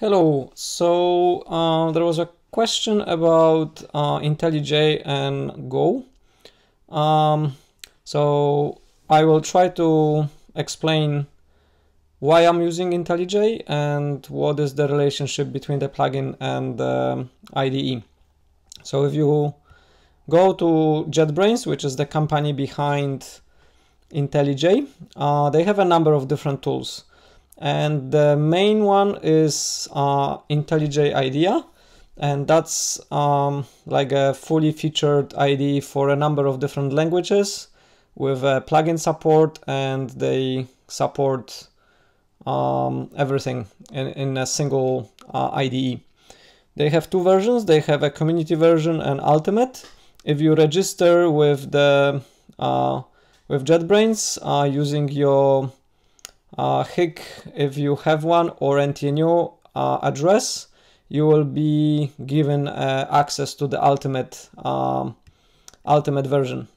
Hello. So uh, there was a question about uh, IntelliJ and Go. Um, so I will try to explain why I'm using IntelliJ and what is the relationship between the plugin and the IDE. So if you go to JetBrains, which is the company behind IntelliJ, uh, they have a number of different tools and the main one is uh, IntelliJ IDEA and that's um, like a fully featured IDE for a number of different languages with plugin support and they support um, everything in, in a single uh, IDE. They have two versions. They have a community version and ultimate. If you register with the uh, with JetBrains uh, using your uh, HiG if you have one or NTNU uh, address you will be given uh, access to the ultimate um, ultimate version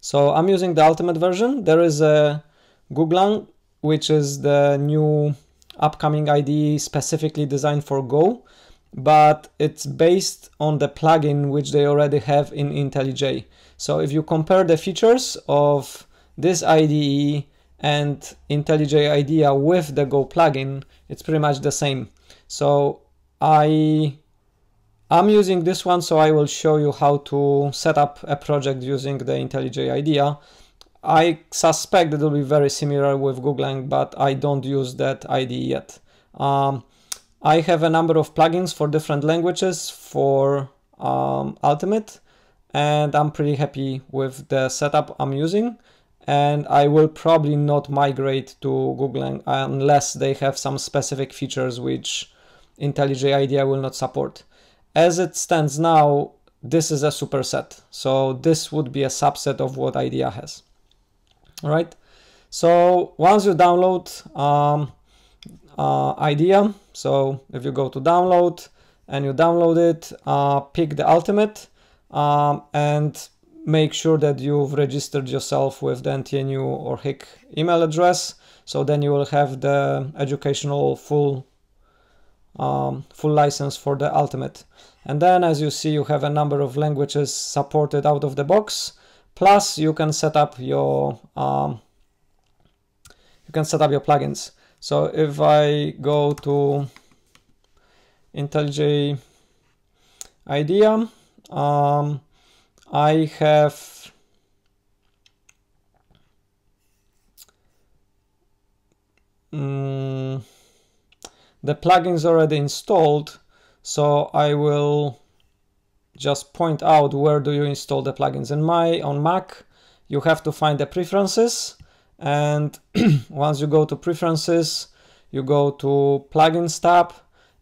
so I'm using the ultimate version there is a Gogland which is the new upcoming IDE specifically designed for Go but it's based on the plugin which they already have in IntelliJ. So if you compare the features of this IDE and IntelliJ IDEA with the Go plugin, it's pretty much the same. So I am using this one, so I will show you how to set up a project using the IntelliJ IDEA. I suspect it will be very similar with Gogland, but I don't use that IDE yet. Um, I have a number of plugins for different languages for um, Ultimate, and I'm pretty happy with the setup I'm using and I will probably not migrate to Gogland unless they have some specific features which IntelliJ IDEA will not support. As it stands now, this is a superset, so this would be a subset of what IDEA has. All right, so once you download um, uh, IDEA, so if you go to download and you download it, uh, pick the ultimate um, and make sure that you've registered yourself with the NTNU or HiG email address. So then you will have the educational full um, full license for the ultimate. And then as you see, you have a number of languages supported out of the box. Plus you can set up your um, you can set up your plugins. So if I go to IntelliJ IDEA, um, I have um, the plugins already installed so I will just point out where do you install the plugins. In my on Mac you have to find the preferences and once you go to preferences you go to plugins tab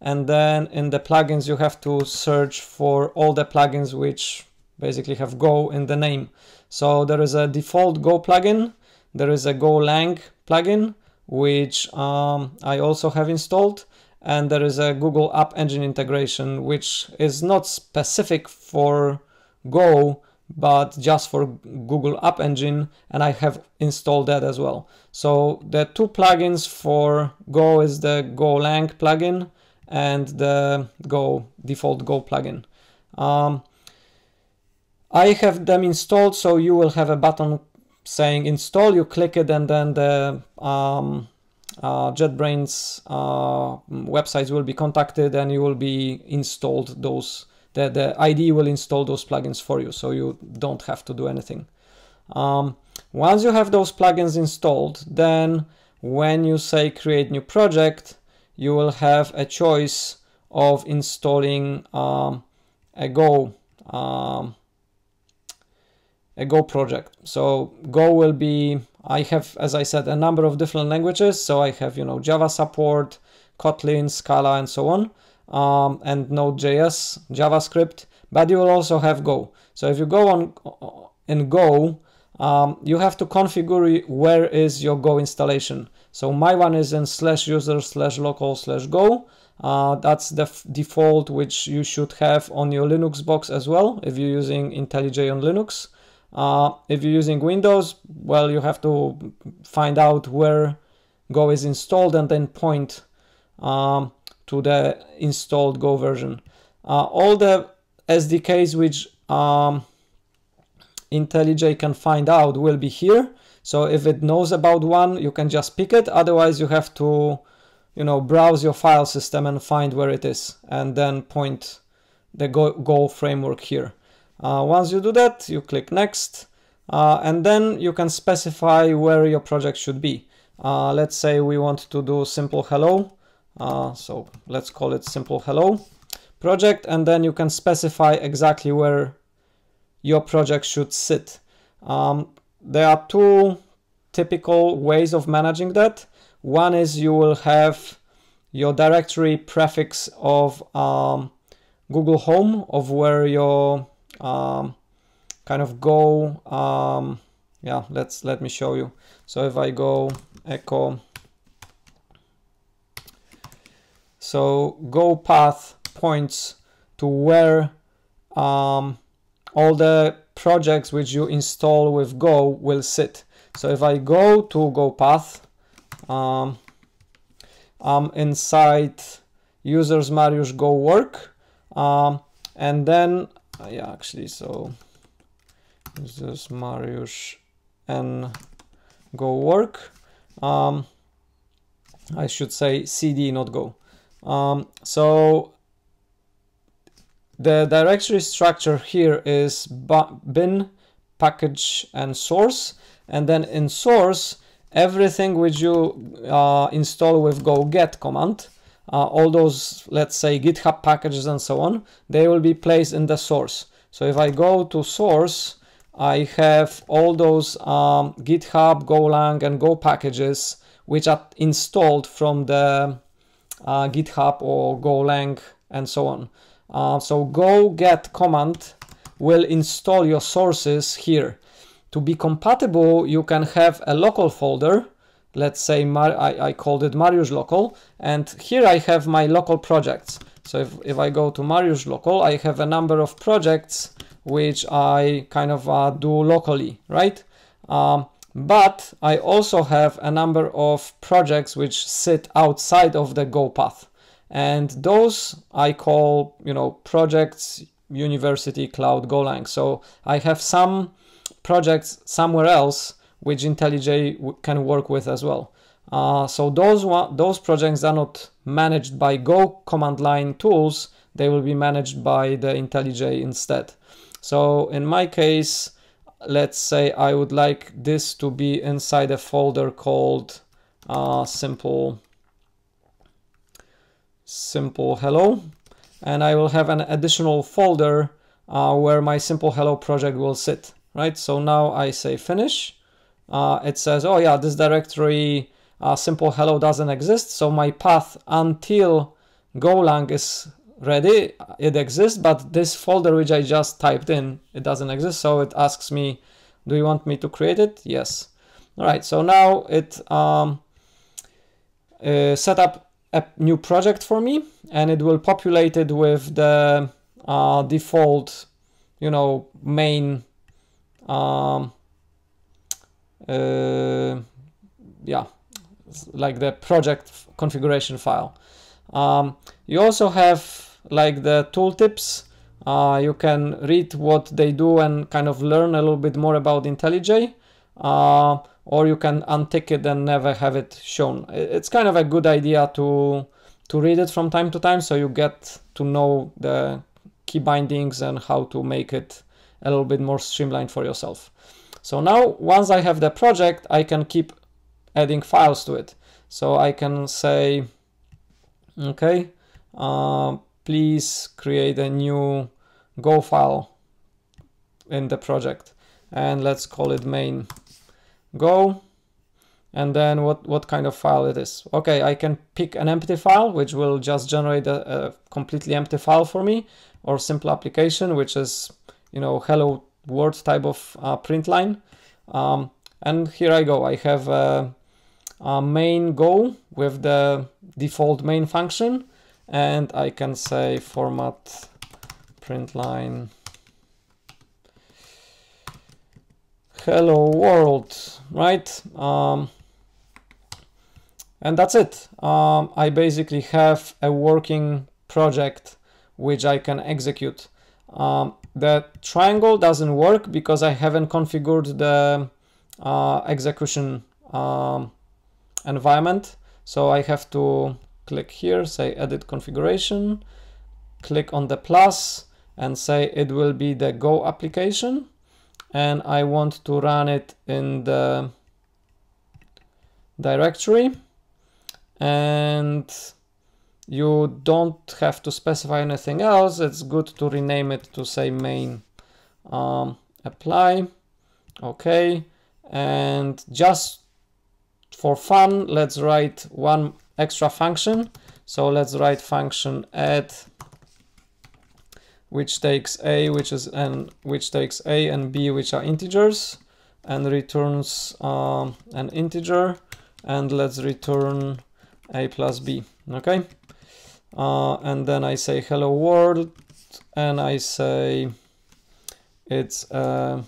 and then in the plugins you have to search for all the plugins which basically have Go in the name. So there is a default Go plugin, there is a Golang plugin, which um, I also have installed, and there is a Google App Engine integration, which is not specific for Go, but just for Google App Engine, and I have installed that as well. So the two plugins for Go is the Golang plugin and the Go default Go plugin. Um, I have them installed, so you will have a button saying install, you click it and then the um, uh, JetBrains uh, websites will be contacted and you will be installed those, the, the IDE will install those plugins for you, so you don't have to do anything. Um, once you have those plugins installed, then when you say create new project, you will have a choice of installing um, a Go um, a Go project. So Go will be, I have, as I said, a number of different languages. So I have, you know, Java support, Kotlin, Scala, and so on, um, and Node.js, JavaScript, but you will also have Go. So if you go on in Go, um, you have to configure where is your Go installation. So my one is in slash user slash local slash Go. Uh, that's the default which you should have on your Linux box as well if you're using IntelliJ on Linux. Uh, if you're using Windows, well, you have to find out where Go is installed and then point um, to the installed Go version. Uh, all the SDKs which um, IntelliJ can find out will be here. So if it knows about one, you can just pick it. Otherwise, you have to, you know, browse your file system and find where it is, and then point the Go, Go framework here. Uh, once you do that, you click next, uh, and then you can specify where your project should be. Uh, let's say we want to do simple hello. Uh, so let's call it simple hello project, and then you can specify exactly where your project should sit. Um, there are two typical ways of managing that. One is you will have your directory prefix of um, Google Home of where your um, kind of go. Um, yeah, let's let me show you. So if I go echo, so go path points to where um, all the projects which you install with Go will sit. So if I go to Go path, um, I'm inside users Mariusz Go work, um, and then uh, yeah, actually, so users Mariusz and Go work. Um, I should say CD, not Go. Um, so the directory structure here is bin, package, and source. And then in source, everything which you uh, install with go get command, uh, all those, let's say, GitHub packages and so on, they will be placed in the source. So if I go to source, I have all those um, GitHub, Golang, and Go packages which are installed from the uh, GitHub or Golang and so on. Uh, so go get command will install your sources here. To be compatible, you can have a local folder. Let's say Mar I, I called it Mariusz local. And here I have my local projects. So if, if I go to Mariusz local, I have a number of projects which I kind of uh, do locally, right? Um, but I also have a number of projects which sit outside of the Go path and those I call you know projects university cloud golang so I have some projects somewhere else which IntelliJ can work with as well. Uh, so those one, those projects are not managed by Go command line tools. They will be managed by the IntelliJ instead. So in my case let's say I would like this to be inside a folder called uh, simple simple hello. And I will have an additional folder uh, where my simple hello project will sit right? So now I say finish uh, it says oh yeah this directory uh, simple hello doesn't exist so my path until Golang is ready it exists but this folder which I just typed in it doesn't exist so it asks me do you want me to create it? Yes. All right so now it um, uh, set up a new project for me and it will populate it with the uh, default, you know, main, um, yeah, like the project configuration file. Um, you also have like the tooltips. Uh, you can read what they do and kind of learn a little bit more about IntelliJ. Uh, or you can untick it and never have it shown. It's kind of a good idea to to read it from time to time so you get to know the key bindings and how to make it a little bit more streamlined for yourself. So now once I have the project, I can keep adding files to it. So I can say, okay, uh, please create a new Go file in the project. And let's call it main go. And then what what kind of file it is. Okay i can pick an empty file which will just generate a, a completely empty file for me or simple application which is you know hello world type of uh, print line um, and here i go i have a, a main go with the default main function and i can say format print line hello world, right? Um, and that's it. Um, I basically have a working project which I can execute. Um, the triangle doesn't work because I haven't configured the uh, execution um, environment. So I have to click here, say edit configuration, click on the plus and say it will be the Go application. And I want to run it in the directory and you don't have to specify anything else. It's good to rename it to say main um, apply. Okay. And just for fun, let's write one extra function. So let's write function add, which takes a, which is and which takes a and b, which are integers, and returns um, an integer. And let's return a plus b. Okay, uh, and then I say hello world, and I say it's a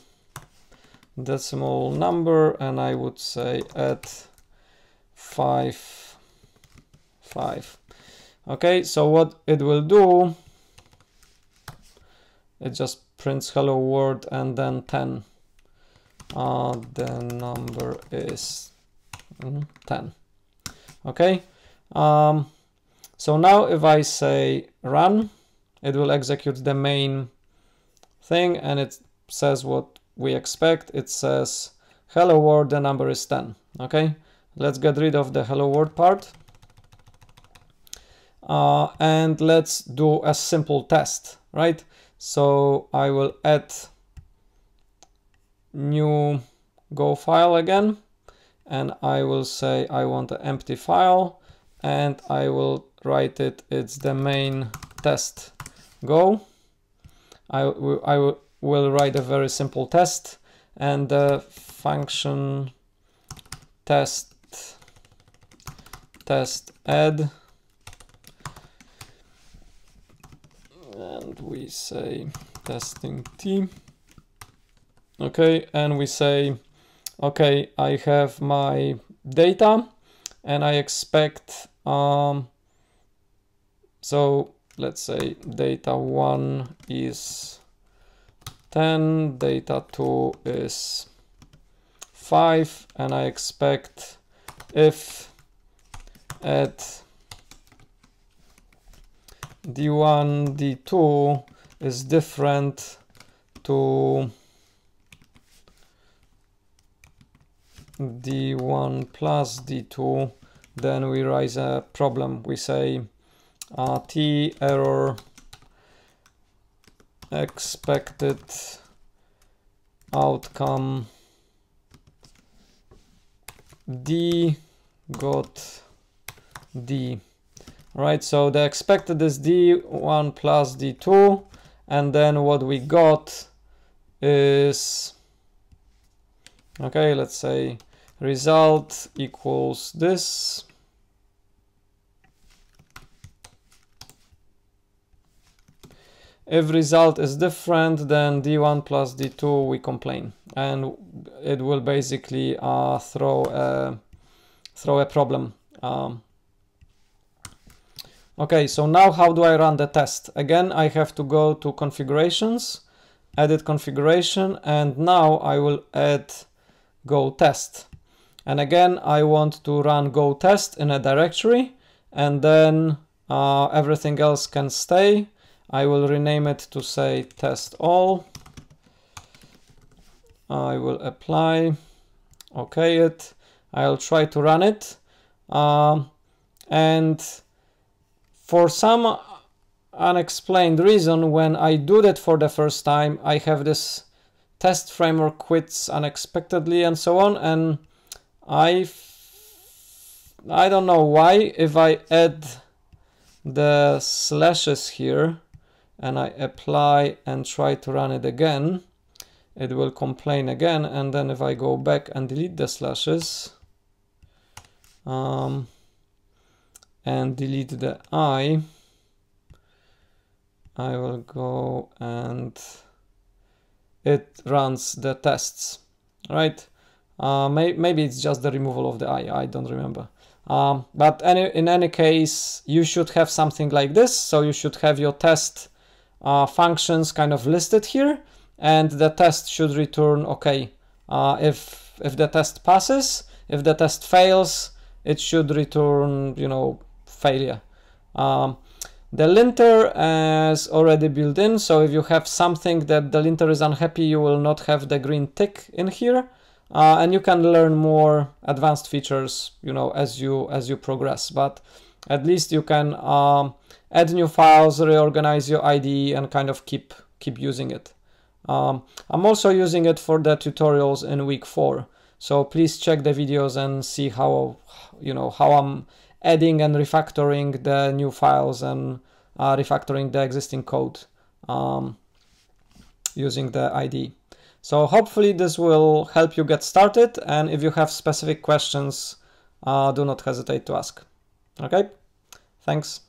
decimal number, and I would say at five five. Okay so what it will do it just prints hello world and then 10 uh, the number is mm, 10 okay um, so now if I say run it will execute the main thing and it says what we expect. It says hello world the number is 10 okay? Let's get rid of the hello world part. Uh, and let's do a simple test, right? So I will add new Go file again, and I will say I want an empty file, and I will write it, it's the main test. Go. I, I will write a very simple test, and the function test test add. And we say testing t. Okay and we say okay I have my data and I expect um, so let's say data 1 is 10 data 2 is 5 and I expect if at d1 d2 is different to d1 plus d2 then we raise a problem. We say uh, t error expected outcome. D got d. Right so the expected is d1 plus d2 and then what we got is okay let's say result equals this if result is different then d1 plus d2 we complain and it will basically uh, throw a throw a problem um, Okay, so now how do I run the test? Again, I have to go to configurations, edit configuration, and now I will add go test. And again, I want to run go test in a directory, and then uh, everything else can stay. I will rename it to say test all. I will apply, okay it. I'll try to run it. Um, and for some unexplained reason, when I do that for the first time, I have this test framework quits unexpectedly and so on. And I, I don't know why, if I add the slashes here and I apply and try to run it again, it will complain again. And then if I go back and delete the slashes, um, and delete the i, I will go and it runs the tests, right? Uh, may maybe it's just the removal of the i, I don't remember. Um, but any, in any case, you should have something like this. So you should have your test uh, functions kind of listed here, and the test should return okay. Uh, if if the test passes, if the test fails, it should return you know failure. Um, the linter is already built in, so if you have something that the linter is unhappy, you will not have the green tick in here. Uh, and you can learn more advanced features, you know, as you as you progress. But at least you can um, add new files, reorganize your IDE, and kind of keep keep using it. Um, I'm also using it for the tutorials in week four. So please check the videos and see how you know how I'm adding and refactoring the new files and uh, refactoring the existing code um, using the IDE. So hopefully this will help you get started. And if you have specific questions, uh, do not hesitate to ask. Okay, thanks.